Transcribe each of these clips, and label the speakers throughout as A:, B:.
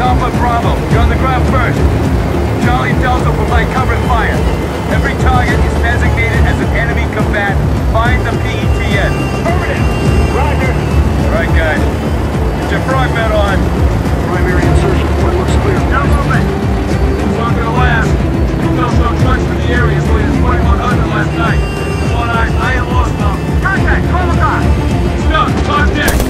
A: Alpha Bravo, you're on the ground first. Charlie Delta provide cover and fire. Every target is designated as an enemy combat. Find the PETN.
B: Affirmative. Roger.
A: All right, guys. Get your frog bed on.
B: Primary insertion point looks clear.
A: No movement. Walk to last. left. We felt so much for the area, so we just 4100 last night. One eye, I ain't lost them.
B: Contact, call the doc.
A: Stuck,
C: contact.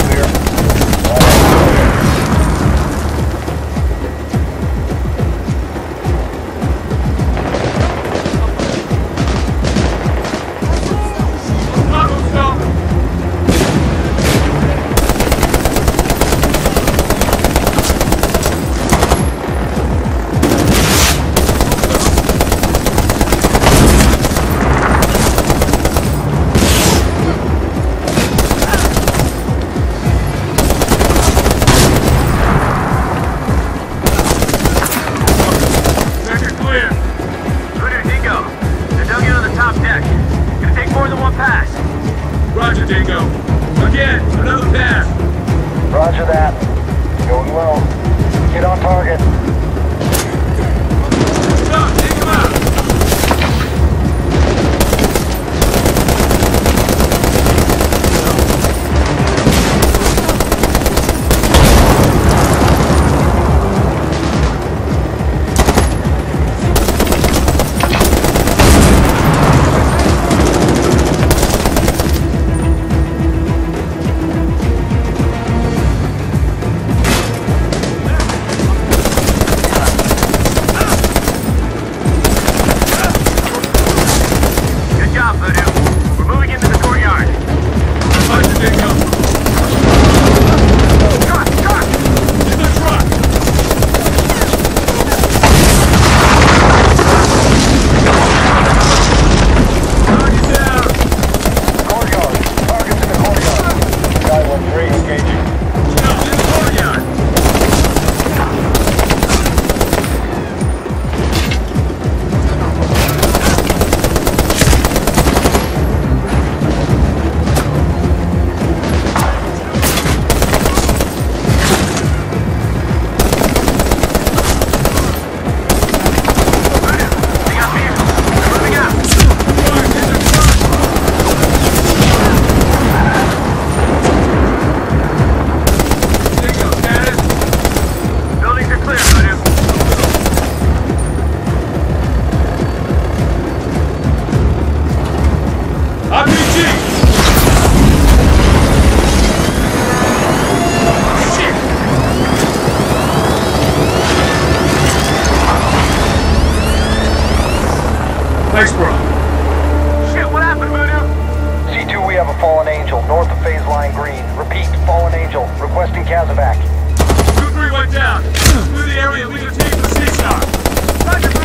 C: Repeat, Fallen Angel, requesting CASEVAC.
A: 2-3 went down. Through the area, lead a team to
C: C-Star.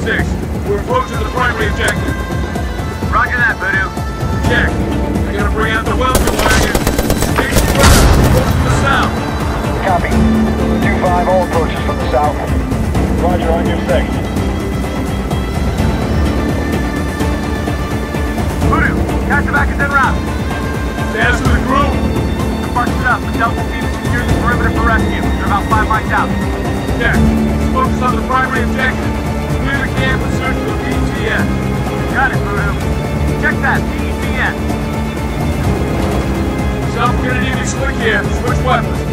A: Get it on six. We're approaching the primary objective.
B: Roger that, Voodoo.
A: Check. I gotta bring out the welcome wagon. Station weather. Approach from the south.
C: Copy. 2-5, all approaches from the south. Roger, on your six.
B: Voodoo, CASEVAC is en route.
A: Status of the group.
B: We're busted up, but Delta team is securing the perimeter for rescue. They're about five miles out.
A: Check. Focus on the primary objective.
B: Check that,
A: here. Switch weapons.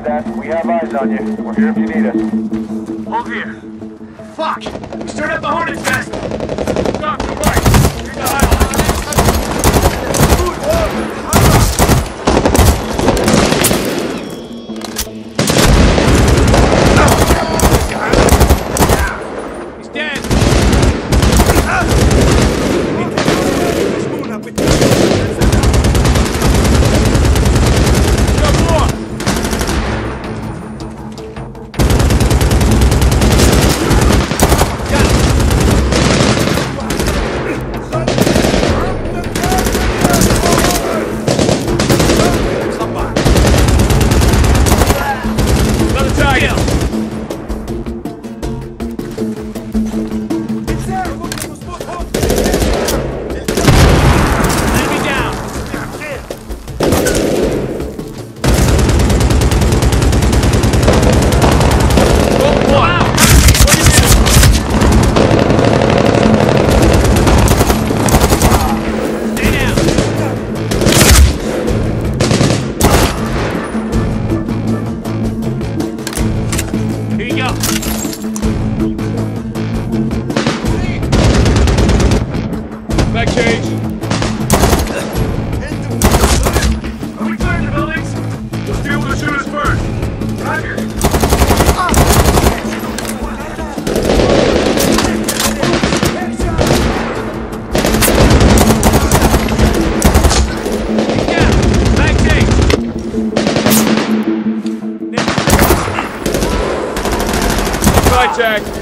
C: Roger that. We have eyes on you. We're here if you need us.
A: Hold here. Fuck! We Start up the Hornets vest! Stop to right! The. He's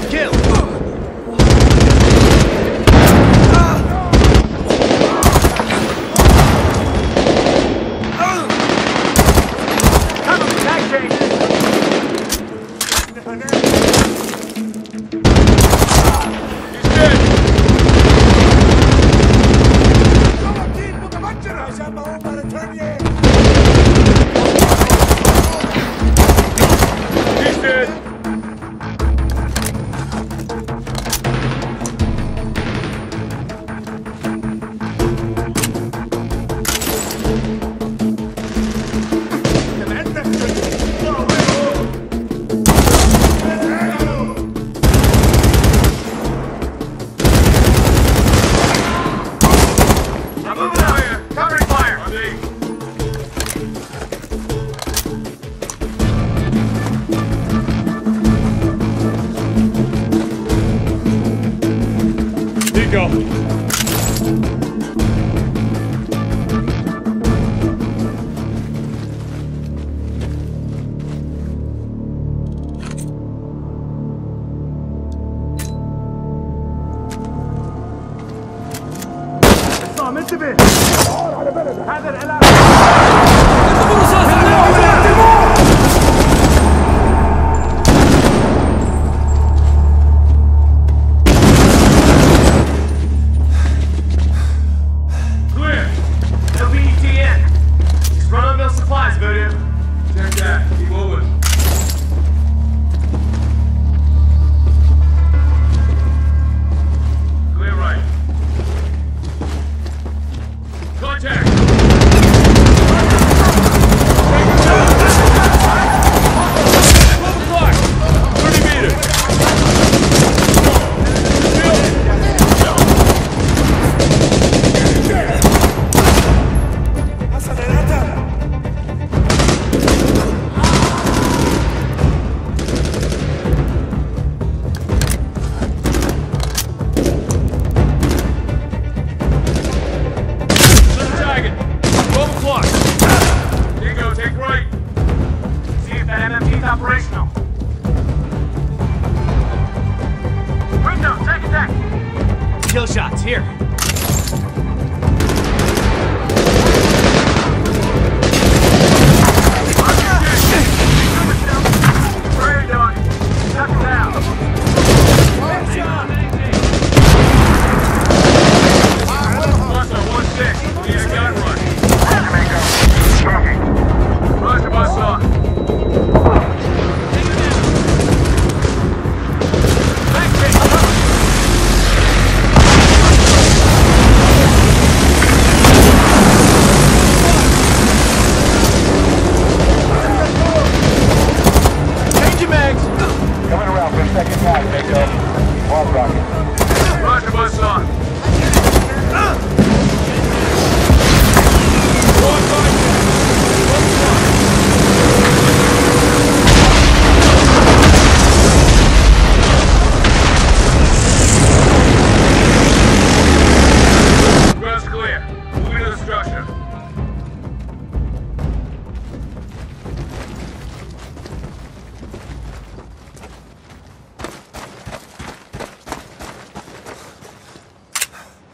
D: Kill!
A: Nico!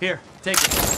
A: Here, take
B: it.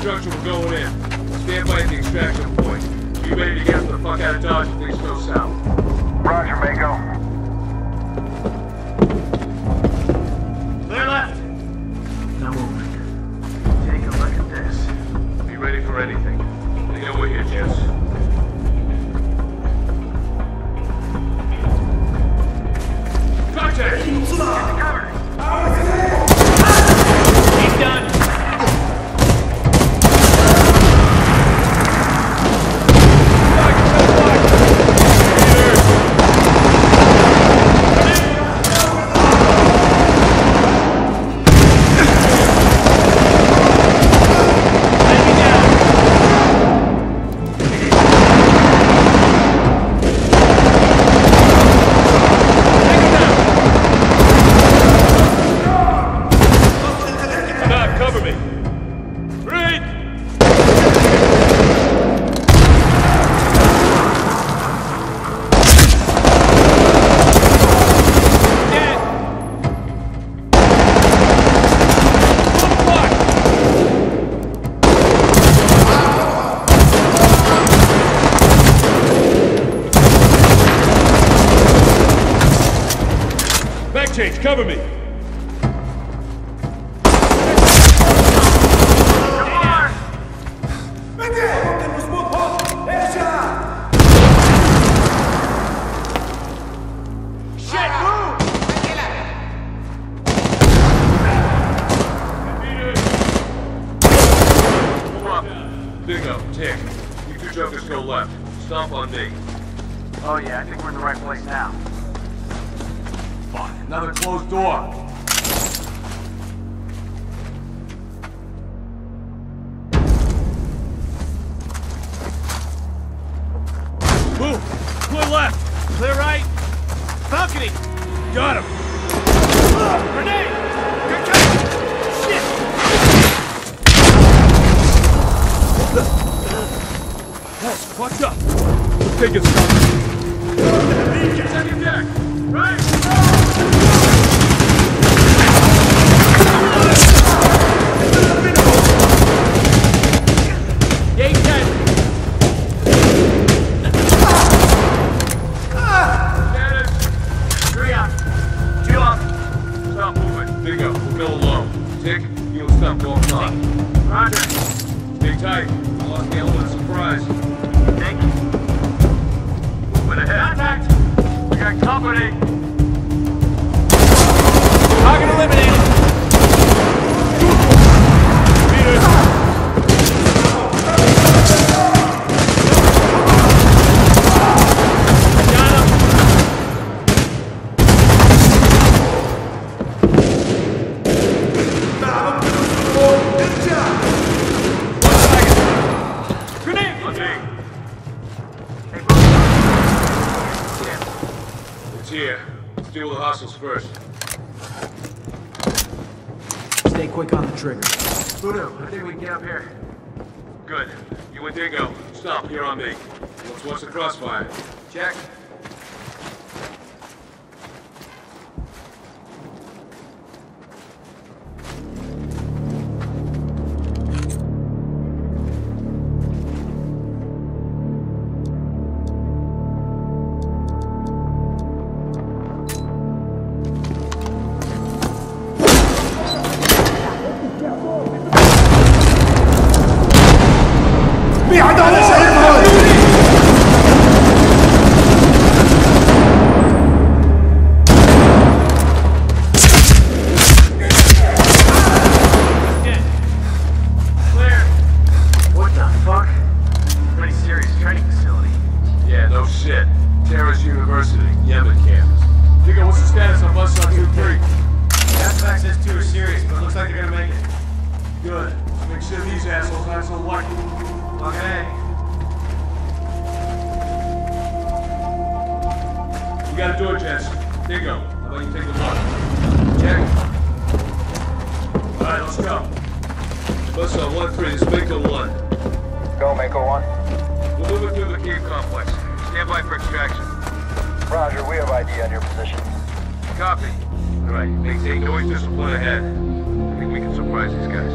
A: Structure. We're going in. Stand by at the extraction point. Be ready to get the fuck out of Dodge if things go south.
C: Roger, Mako.
B: Left.
A: Stomp on me.
B: Oh yeah, I think we're in the right place now.
A: Fuck, another closed door. Stay
E: quick on the trigger.
B: Voodoo, I think we can get up here.
A: Good. You and Dingo, stop here on me. Let's watch the crossfire.
B: Check.
A: University, Yemen campus. Digga, what's the status on bus 123?
B: That's access two are serious, but looks like they're gonna make it.
A: Good. Make sure these assholes aren't so lucky.
B: Okay. You
A: got a door, Jess. Diggo, how about you take the lock? Check. Alright, let's go. Bus on 1-3, this is Mako 1.
C: Go, Mako 1.
A: We're moving through the cave complex. Stand by for extraction.
C: Roger, we have ID on your position.
A: Copy. All right, maintain noise discipline ahead. I think we can surprise these guys.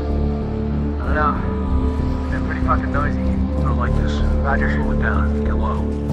F: I don't know. They're pretty fucking noisy.
A: I don't like this.
F: Roger,
A: slow it down. Get low.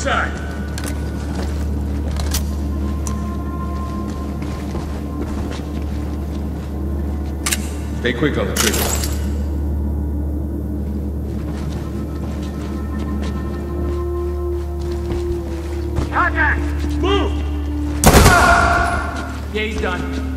A: inside. Stay quick on the trigger. Contact! Move!
B: Yeah, he's done.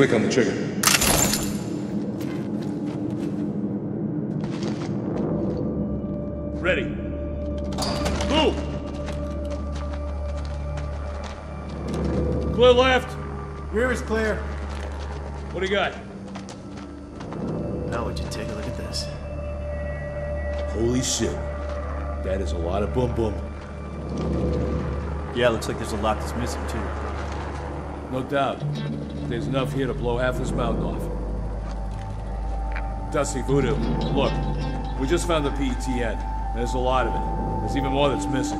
G: Quick on the trigger.
A: Ready. Move! Clear left.
B: Rear is clear.
A: What do you got?
B: Now would you take a look at this?
A: Holy shit. That is a lot of boom boom.
H: Yeah, looks like there's a lot that's missing too.
A: No doubt. There's enough here to blow half this mountain off. Dusty Voodoo, look. We just found the PETN. There's a lot of it. There's even more that's missing.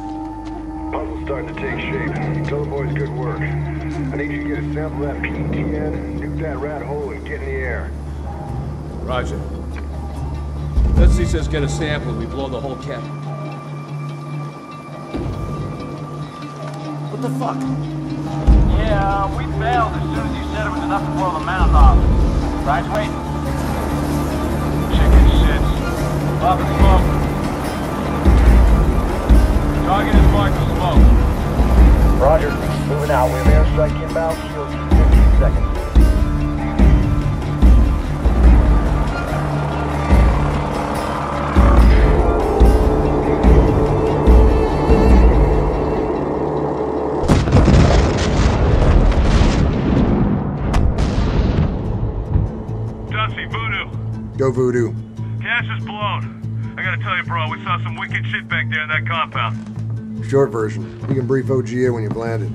C: Puzzle's starting to take shape. Tell the boys good work. I need you to get a sample of that PETN, nuke that rat hole, and get in the air.
A: Roger. Dusty says get a sample, and we blow the whole cap.
B: What the fuck?
E: Yeah, we bailed as soon as you said it was enough to blow the mountain off. Right, wait. Chicken shit. Up smoke. Target is marked for smoke.
C: Roger. Moving out. We have airstrike inbound. Shields in 15 seconds.
I: Go Voodoo.
E: Gas is blown. I gotta tell you, bro, we saw some wicked shit back there in that compound.
I: Short version. You can brief OGA when you've landed.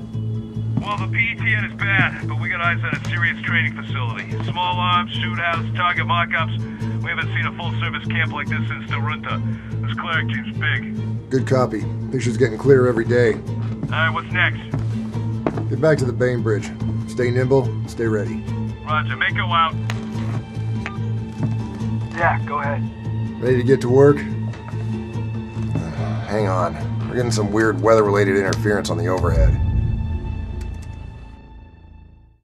E: Well, the PETN is bad, but we got eyes on a serious training facility. Small arms, shoot house, target mock-ups. We haven't seen a full-service camp like this since Narunta. This cleric team's big.
I: Good copy. Picture's getting clearer every day.
E: Alright, what's next?
I: Get back to the Bainbridge. Stay nimble, stay ready.
E: Roger, Mako out.
C: Yeah, go ahead.
I: Ready to get to work? Uh, hang on. We're getting some weird weather related interference on the overhead.